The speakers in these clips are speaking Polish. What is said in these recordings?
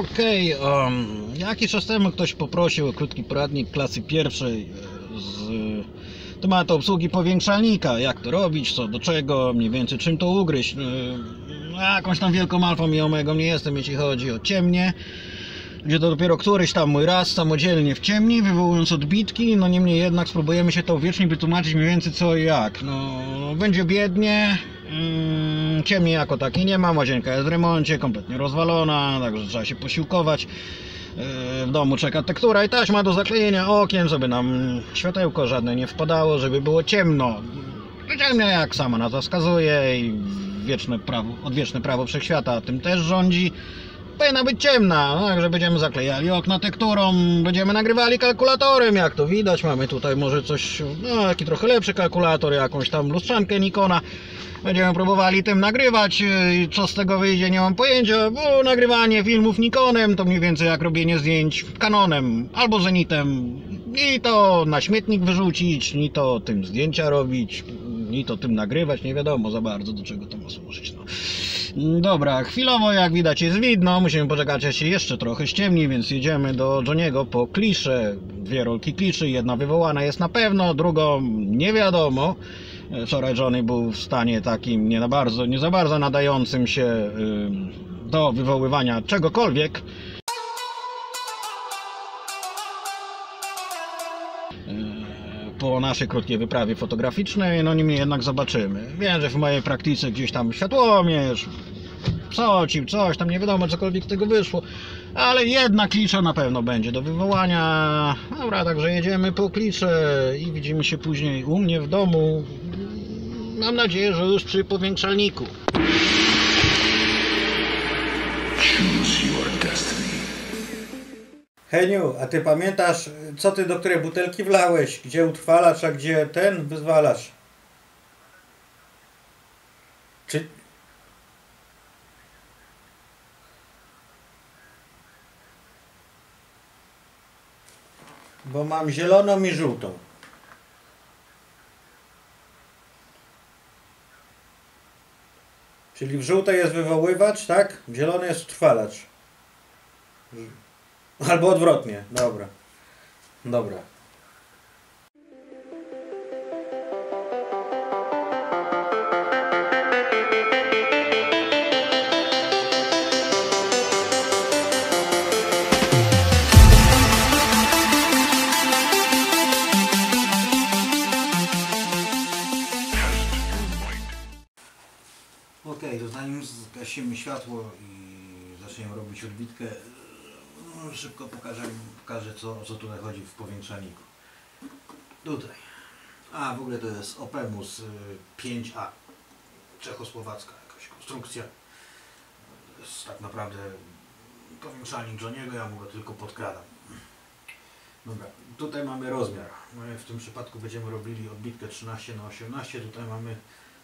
Okej, um, jakiś czas temu ktoś poprosił o krótki poradnik klasy pierwszej e, z tematu obsługi powiększalnika, jak to robić, co do czego, mniej więcej czym to ugryźć. E, No, jakąś tam wielką alfą i omegą nie jestem, jeśli chodzi o ciemnie, gdzie to dopiero któryś tam mój raz samodzielnie w ciemni, wywołując odbitki, no niemniej jednak spróbujemy się to wiecznie wytłumaczyć mniej więcej co i jak. No, będzie biednie, mm, ciemni jako takiej nie ma, łazienka jest w remoncie, kompletnie rozwalona, także trzeba się posiłkować. Yy, W domu czeka tektura i taśma do zaklejenia okien, żeby nam światełko żadne nie wpadało, żeby było ciemno. Ciemno jak sama nazwa wskazuje i wieczne prawo, odwieczne prawo wszechświata tym też rządzi. Powinna być ciemna, no, także będziemy zaklejali okna tekturą, będziemy nagrywali kalkulatorem, jak to widać. Mamy tutaj może coś, no taki trochę lepszy kalkulator, jakąś tam lustrzankę Nikona. Będziemy próbowali tym nagrywać co z tego wyjdzie nie mam pojęcia, bo nagrywanie filmów Nikonem to mniej więcej jak robienie zdjęć Canonem albo Zenitem. I to na śmietnik wyrzucić, ni to tym zdjęcia robić, ni to tym nagrywać, nie wiadomo za bardzo do czego to ma służyć. No. Dobra, chwilowo jak widać jest widno, musimy poczekać się jeszcze trochę ściemni, więc jedziemy do Johniego po klisze. Dwie rolki kliszy, jedna wywołana jest na pewno, drugą nie wiadomo. Wczoraj Johnny był w stanie takim nie, bardzo, nie za bardzo nadającym się do wywoływania czegokolwiek. Po naszej krótkiej wyprawie fotograficznej, no niemniej jednak zobaczymy. Wiem, że w mojej praktyce gdzieś tam światłomierz, psocił, coś tam, nie wiadomo cokolwiek tego wyszło, ale jedna klicza na pewno będzie do wywołania. Dobra, także jedziemy po klicze i widzimy się później u mnie w domu. Mam nadzieję, że już przy powiększalniku. Heniu, a ty pamiętasz, co ty do której butelki wlałeś? Gdzie utrwalacz, a gdzie ten wyzwalacz? Czy... Bo mam zieloną i żółtą. Czyli w żółtej jest wywoływacz, tak? W zielonej jest utrwalacz. Albo odwrotnie, dobra. Dobra. Okej, to zanim zgasimy światło i zaczniemy robić odbitkę, no, szybko pokażę, pokażę co, co tutaj chodzi w powiększalniku. Tutaj. A, w ogóle to jest Opemus y, 5A. Czechosłowacka jakaś konstrukcja. To jest tak naprawdę powiększalnik Johniego, ja mu go tylko podkradam. Dobra, tutaj mamy rozmiar. My w tym przypadku będziemy robili odbitkę 13 na 18 Tutaj mamy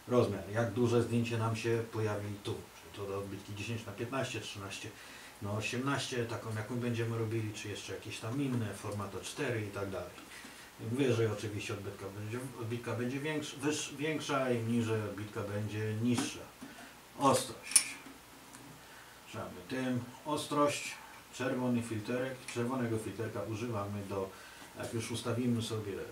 rozmiar. Jak duże zdjęcie nam się pojawi tu. Czy to do odbitki 10 na 15 13 na 18 taką jaką będziemy robili, czy jeszcze jakieś tam inne, format 4 i tak dalej. Wyżej oczywiście odbitka będzie, odbitka będzie większa, wyż, większa, im niżej odbitka będzie niższa. Ostrość. Trzemy tym. Ostrość, czerwony filterek. Czerwonego filterka używamy do, jak już ustawimy sobie yy,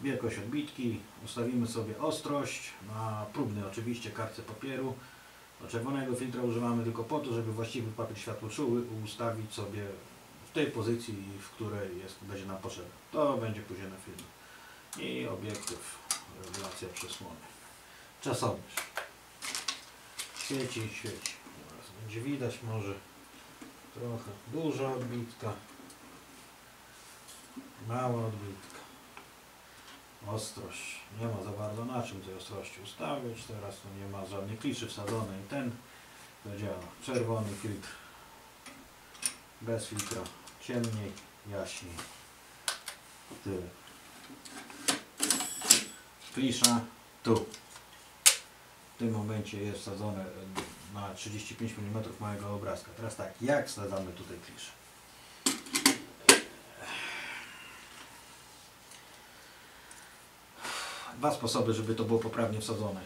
wielkość odbitki, ustawimy sobie ostrość na próbnej oczywiście kartce papieru. Do czerwonego filtra używamy tylko po to, żeby właściwy papier światłoczuły ustawić sobie w tej pozycji, w której jest, będzie nam potrzebne. To będzie później na filmie. I obiektyw, regulacja przesłony. Czasomierz. Świeci, świeci. Teraz będzie widać może trochę duża odbitka, mała odbitka. Ostrość. Nie ma za bardzo na czym tej ostrości ustawić. Teraz tu nie ma żadnej kliszy wsadzonej. Ten to działa. Czerwony filtr. Bez filtra. Ciemniej, jaśniej. Tyle. Klisza tu. W tym momencie jest wsadzone na 35 mm mojego obrazka. Teraz tak, jak wsadzamy tutaj kliszę? Dwa sposoby, żeby to było poprawnie wsadzone.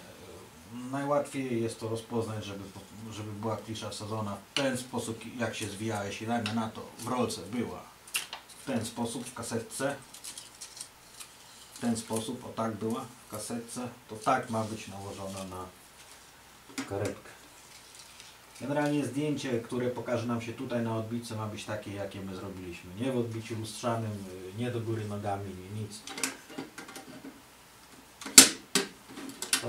najłatwiej jest to rozpoznać, żeby, żeby była klisza wsadzona w ten sposób, jak się zwija, jeśli dajmy na to w rolce była w ten sposób w kasetce, w ten sposób, o tak była w kasetce, to tak ma być nałożona na karetkę. Generalnie zdjęcie, które pokaże nam się tutaj na odbitce ma być takie, jakie my zrobiliśmy. Nie w odbiciu lustrzanym, nie do góry nogami, nic.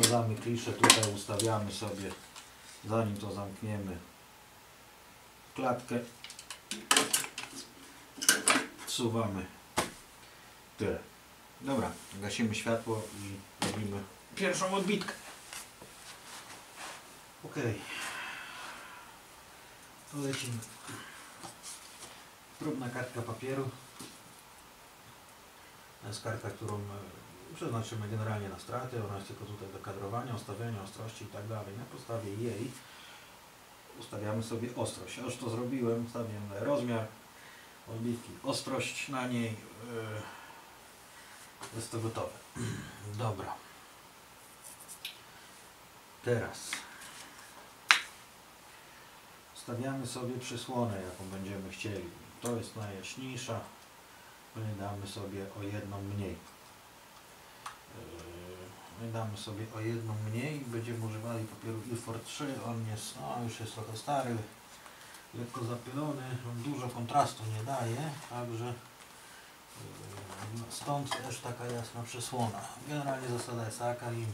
Wsadzamy kliszę, tutaj ustawiamy sobie, zanim to zamkniemy, klatkę. Wsuwamy. Tyle. Dobra, gasimy światło i robimy pierwszą odbitkę. Okej. To lecimy. Próbna kartka papieru. To jest kartka, którą e, przeznaczymy generalnie na straty. Ona jest tylko tutaj do kadrowania, ustawiania ostrości i tak dalej. Na podstawie jej ustawiamy sobie ostrość. Ja już to zrobiłem. Ustawiam rozmiar odbitki, ostrość na niej. e, Jest to gotowe. Dobra. Teraz stawiamy sobie przysłonę, jaką będziemy chcieli. To jest najjaśniejsza. My damy sobie o jedną mniej. My damy sobie o jedną mniej. Będziemy używali papieru Ilford 3. On jest, no, już jest trochę stary, lekko zapylony. On dużo kontrastu nie daje, także yy, stąd też taka jasna przysłona. Generalnie zasada jest taka, im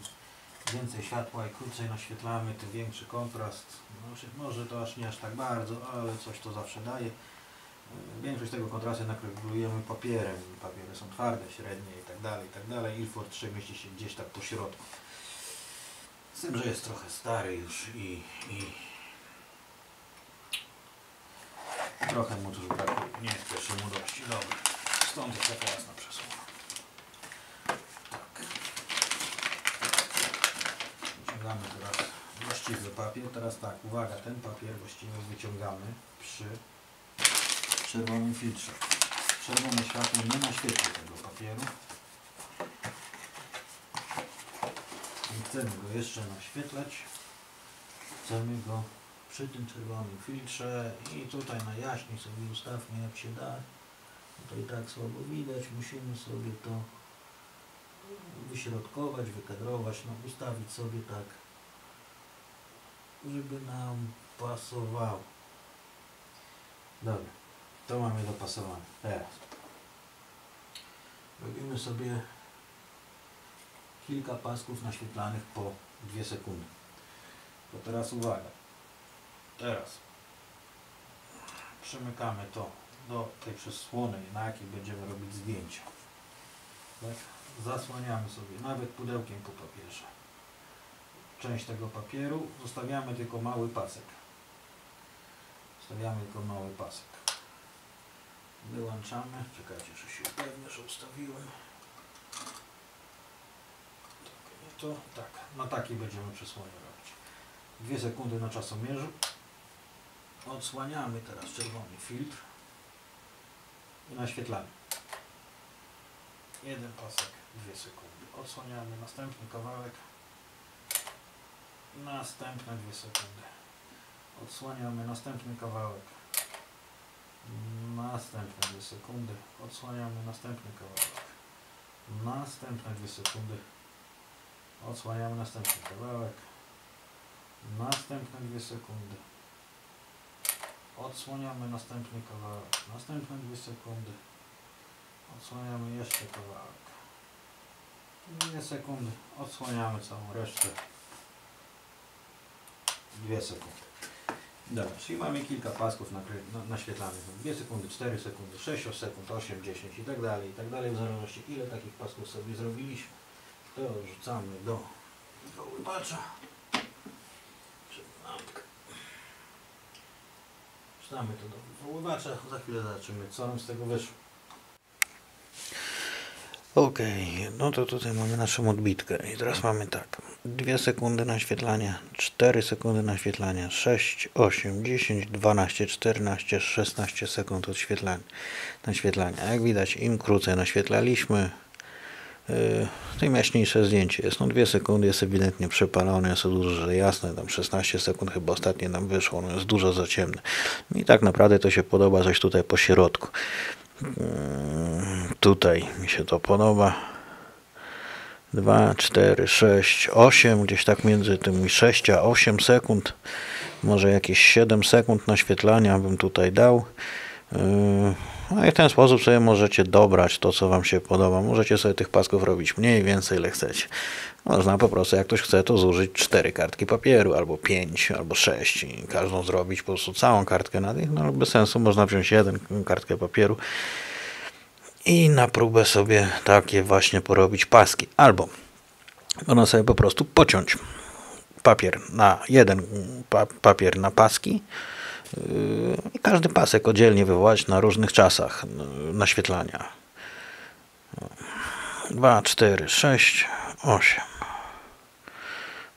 więcej światła i krócej naświetlamy, tym większy kontrast. Znaczy, może to aż nie aż tak bardzo, ale coś to zawsze daje. Większość tego kontrastu jednak regulujemy papierem. Papiery są twarde, średnie i tak dalej, i tak dalej. Ilford 3 mieści się gdzieś tak po środku. Z tym, że jest trochę stary już i, i trochę mu też brakuje. Nie jest pierwszej młodości. Dobra. Stąd jest taka jasna przesłona. Tak. Wyciągamy teraz właściwy papier. Teraz tak, uwaga, ten papier właściwie wyciągamy przy czerwonym filtrze. Czerwone światło nie naświetli tego papieru. Nie chcemy go jeszcze naświetlać. Chcemy go przy tym czerwonym filtrze i tutaj na jaśniej sobie ustawmy jak się da. To i tak słabo widać. Musimy sobie to wyśrodkować, wykadrować, no ustawić sobie tak, żeby nam pasowało. Dobra, to mamy dopasowane. Teraz robimy sobie kilka pasków naświetlanych po 2 sekundy. To teraz uwaga. Teraz przymykamy to do tej przesłony, na jakiej będziemy robić zdjęcia. Tak? Zasłaniamy sobie nawet pudełkiem po papierze. Część tego papieru zostawiamy tylko mały pasek. Zostawiamy tylko mały pasek. Wyłączamy. Czekajcie, że się upewnię, że ustawiłem. Tak, to. Tak, na takiej będziemy przesłonie robić. Dwie sekundy na czasomierzu. Odsłaniamy teraz czerwony filtr i naświetlamy. Jeden pasek, dwie sekundy. Odsłaniamy następny kawałek. Następne dwie sekundy. Odsłaniamy następny kawałek. Następne dwie sekundy. Odsłaniamy następny kawałek. Następne dwie sekundy. Odsłaniamy następny kawałek. Następne dwie sekundy. Odsłaniamy następny kawałek. Następne dwie sekundy. Odsłaniamy jeszcze kawałek. Dwie sekundy. Odsłaniamy całą resztę. Dwie sekundy. Dobra, czyli mamy kilka pasków naświetlanych. 2 sekundy, 4 sekundy, 6 sekund, 8, 10 i tak dalej, i tak dalej, w zależności ile takich pasków sobie zrobiliśmy. To rzucamy do lampkę. Wrzucamy to do gołybacza, za chwilę zobaczymy co nam z tego wyszło. Okej, no to tutaj mamy naszą odbitkę i teraz mamy tak, 2 sekundy naświetlania, 4 sekundy naświetlania, 6, 8, 10, 12, 14, 16 sekund odświetlania, naświetlania. Jak widać im krócej naświetlaliśmy, Yy, tym jaśniejsze zdjęcie jest. No dwie sekundy jest ewidentnie przepalone, jest dużo że jasne, tam 16 sekund chyba ostatnie nam wyszło, no jest dużo za ciemne. I tak naprawdę to się podoba coś tutaj po środku. Yy, tutaj mi się to podoba. 2, 4, 6, 8, gdzieś tak między tymi 6 a 8 sekund, może jakieś 7 sekund naświetlania bym tutaj dał. Yy, No i w ten sposób sobie możecie dobrać to, co Wam się podoba. Możecie sobie tych pasków robić mniej, więcej, ile chcecie. Można po prostu, jak ktoś chce, to zużyć 4 kartki papieru, albo 5, albo 6 i każdą zrobić po prostu całą kartkę na nich. No bez sensu, można wziąć jeden kartkę papieru i na próbę sobie takie właśnie porobić paski. Albo można sobie po prostu pociąć papier na jeden pa, papier na paski yy, i każdy pasek oddzielnie wywołać na różnych czasach yy, naświetlania. 2, 4, 6, 8.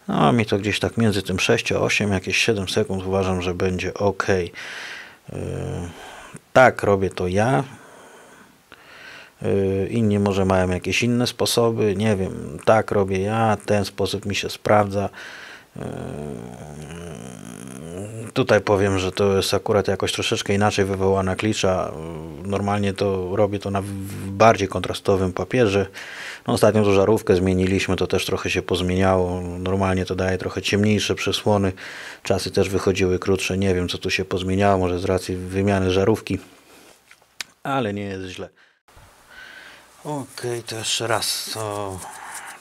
No mi to gdzieś tak między tym 6 a 8, jakieś 7 sekund uważam, że będzie ok. Yy, tak robię to ja. Yy, Inni może mają jakieś inne sposoby, nie wiem, tak robię ja, ten sposób mi się sprawdza. Yy, Tutaj powiem, że to jest akurat jakoś troszeczkę inaczej wywołana klicza. Yy, Normalnie to robię to na bardziej kontrastowym papierze. No, ostatnio to żarówkę zmieniliśmy, to też trochę się pozmieniało. Normalnie to daje trochę ciemniejsze przesłony. Czasy też wychodziły krótsze. Nie wiem, co tu się pozmieniało, może z racji wymiany żarówki, ale nie jest źle. Okej, to jeszcze raz. To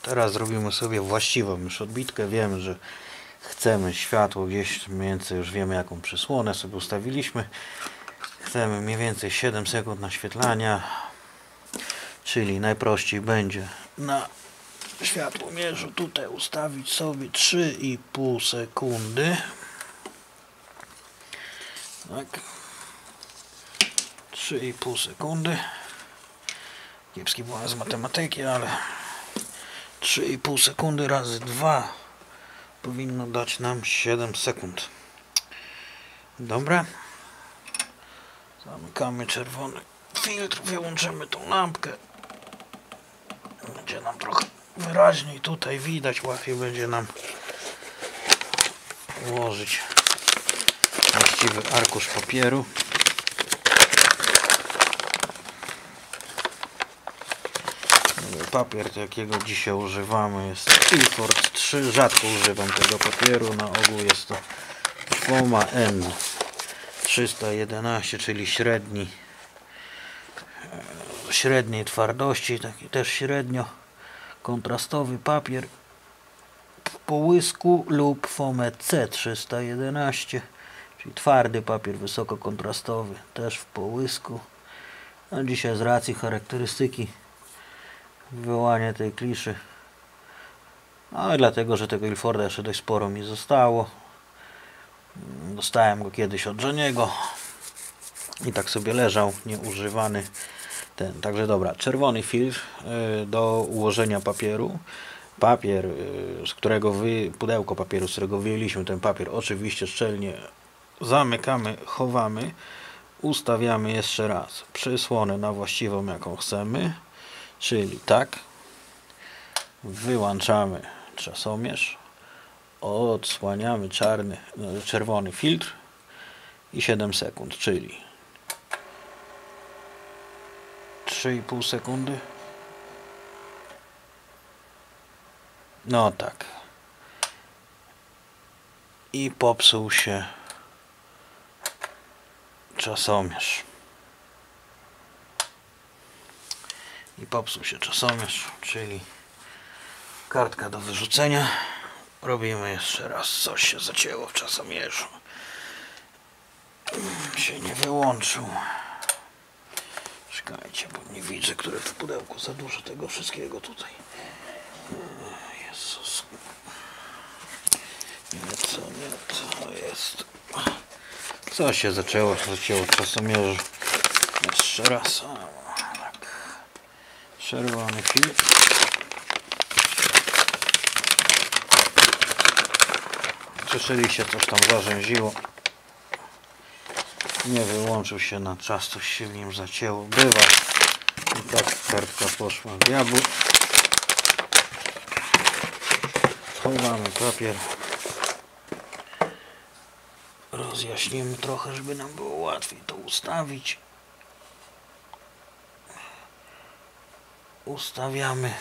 teraz zrobimy sobie właściwą już odbitkę. Wiemy, że chcemy światło gdzieś mniej więcej już wiemy jaką przysłonę sobie ustawiliśmy. Chcemy mniej więcej 7 sekund naświetlania, czyli najprościej będzie na światłomierzu tutaj ustawić sobie 3,5 sekundy. Tak. 3,5 sekundy. Kiepski byłem z matematyki, ale 3,5 sekundy razy 2 powinno dać nam 7 sekund. Dobra. Zamykamy czerwony filtr, wyłączymy tą lampkę. Będzie nam trochę wyraźniej tutaj widać, łatwiej będzie nam ułożyć właściwy arkusz papieru. Papier, jakiego dzisiaj używamy jest Ilford 3. Rzadko używam tego papieru. Na ogół jest to Foma N 311, czyli średni e, średniej twardości, taki też średnio kontrastowy papier w połysku lub Fomę C311, czyli twardy papier wysokokontrastowy, też w połysku. A dzisiaj z racji charakterystyki wywołania tej kliszy, ale dlatego, że tego Ilforda jeszcze dość sporo mi zostało. Dostałem go kiedyś od Żoniego i tak sobie leżał, nieużywany. Ten, także dobra, czerwony filtr y, do ułożenia papieru. Papier, y, z którego wy, pudełko papieru, z którego wyjęliśmy ten papier, oczywiście szczelnie zamykamy, chowamy. Ustawiamy jeszcze raz przysłonę na właściwą, jaką chcemy, czyli tak. Wyłączamy czasomierz, odsłaniamy czarny, czerwony filtr i 7 sekund, czyli 3,5 sekundy. No tak. I popsuł się czasomierz. I popsuł się czasomierz, czyli kartka do wyrzucenia. Robimy jeszcze raz. Coś się zacięło w czasomierzu. Się nie wyłączył. Czekajcie, bo nie widzę, które w pudełku za dużo tego wszystkiego tutaj. Jezus. Nie, co, nie, co jest. Co się zaczęło, zacięło w czasomierzu. Jeszcze raz czerwony filtr rzeczywiście coś tam zarzęziło. Nie wyłączył się na czas coś się w nim zacięło. Bywa. I tak kartka poszła w diabły. Chowamy papier. Rozjaśnimy trochę żeby nam było łatwiej to ustawić. Ustawiamy.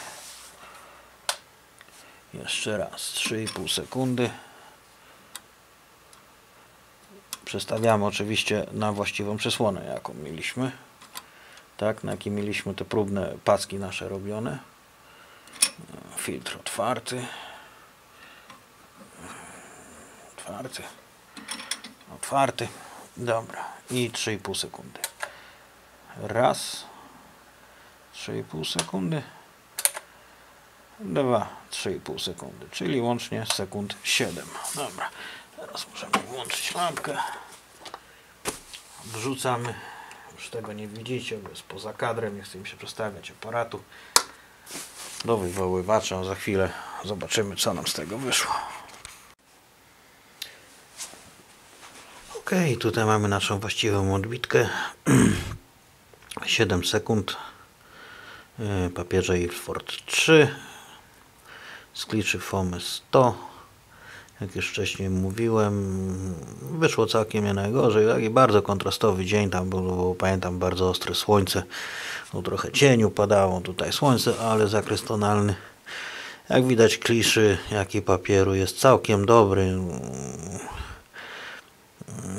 Jeszcze raz 3,5 sekundy. Przestawiamy oczywiście na właściwą przesłonę, jaką mieliśmy. Tak, na jakiej mieliśmy te próbne paski nasze robione. Filtr otwarty. Otwarty. Otwarty. Dobra. I 3,5 sekundy. Raz. 3,5 sekundy. Dwa. 3,5 sekundy. Czyli łącznie sekund 7. Dobra. Teraz możemy włączyć lampkę. Wrzucamy. Już tego nie widzicie, bo jest poza kadrem. Nie chcę mi się przestawiać aparatu do wywoływacza. Za chwilę zobaczymy, co nam z tego wyszło. Ok, tutaj mamy naszą właściwą odbitkę. 7 sekund. Yy, Papierze Ilford 3. Skliczy Fomy 100. Jak już wcześniej mówiłem, wyszło całkiem nie najgorzej. Taki bardzo kontrastowy dzień tam był, bo pamiętam bardzo ostre słońce. No, trochę cieniu padało, tutaj słońce, ale zakres tonalny. Jak widać kliszy, jak i papieru jest całkiem dobry.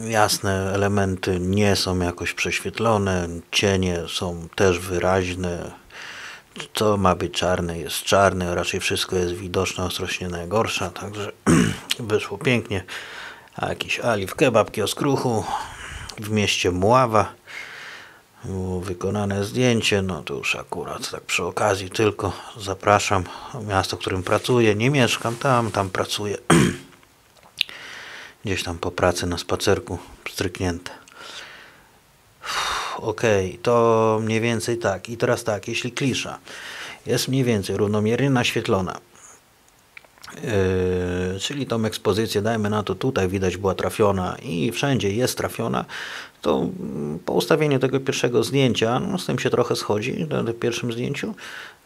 Jasne elementy nie są jakoś prześwietlone, cienie są też wyraźne. Co ma być czarne jest czarne, raczej wszystko jest widoczne, ostrość nie najgorsza, także wyszło pięknie. A jakiś Alif Kebab Kioskruchu w mieście Mława. Wykonane zdjęcie, no to już akurat tak przy okazji tylko zapraszam. Miasto, w którym pracuję, nie mieszkam tam, tam pracuję. Gdzieś tam po pracy na spacerku stryknięte. Okej, okay, to mniej więcej tak. I teraz tak, jeśli klisza jest mniej więcej równomiernie naświetlona, Yy, czyli tą ekspozycję, dajmy na to tutaj widać była trafiona i wszędzie jest trafiona, to po ustawieniu tego pierwszego zdjęcia, no z tym się trochę schodzi na tym pierwszym zdjęciu,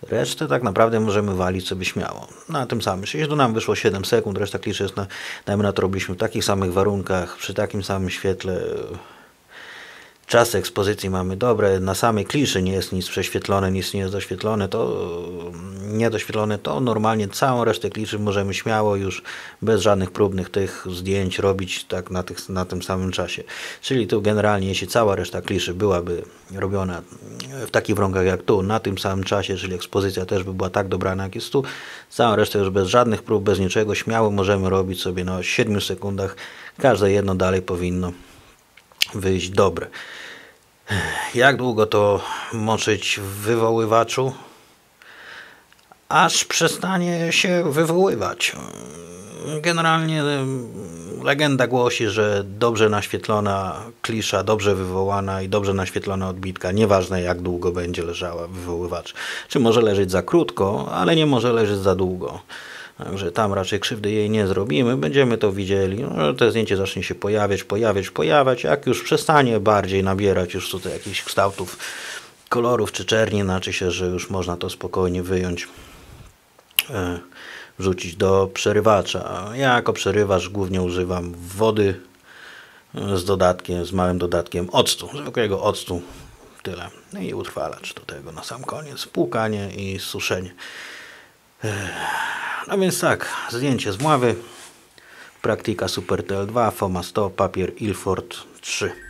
resztę tak naprawdę możemy walić sobie śmiało. Na tym samym, czyli tu nam wyszło 7 sekund, reszta kliszy jest na, dajmy na to robiliśmy w takich samych warunkach, przy takim samym świetle, czasy ekspozycji mamy dobre, na samej kliszy nie jest nic prześwietlone, nic nie jest doświetlone, to niedoświetlone, to normalnie całą resztę kliszy możemy śmiało już bez żadnych próbnych tych zdjęć robić tak na, tych, na tym samym czasie. Czyli tu generalnie, jeśli cała reszta kliszy byłaby robiona w takich warunkach jak tu, na tym samym czasie, czyli ekspozycja też by była tak dobrana jak jest tu, całą resztę już bez żadnych prób, bez niczego, śmiało możemy robić sobie na 7 sekundach, każde jedno dalej powinno wyjść dobre. Jak długo to moczyć w wywoływaczu? Aż przestanie się wywoływać. Generalnie legenda głosi, że dobrze naświetlona klisza, dobrze wywołana i dobrze naświetlona odbitka, nieważne jak długo będzie leżała wywoływacz. Czy może leżeć za krótko, ale nie może leżeć za długo. Także tam raczej krzywdy jej nie zrobimy. Będziemy to widzieli. No, to zdjęcie zacznie się pojawiać, pojawiać, pojawiać. Jak już przestanie bardziej nabierać już tutaj jakichś kształtów kolorów czy czerni, znaczy się, że już można to spokojnie wyjąć, e, wrzucić do przerywacza. Ja jako przerywacz głównie używam wody e, z dodatkiem, z małym dodatkiem octu, zwykłego octu. Tyle. No i utrwalacz do tego na sam koniec. Płukanie i suszenie. No więc tak, zdjęcie z mławy, praktyka Super TL2, FOMA 100, papier Ilford 3.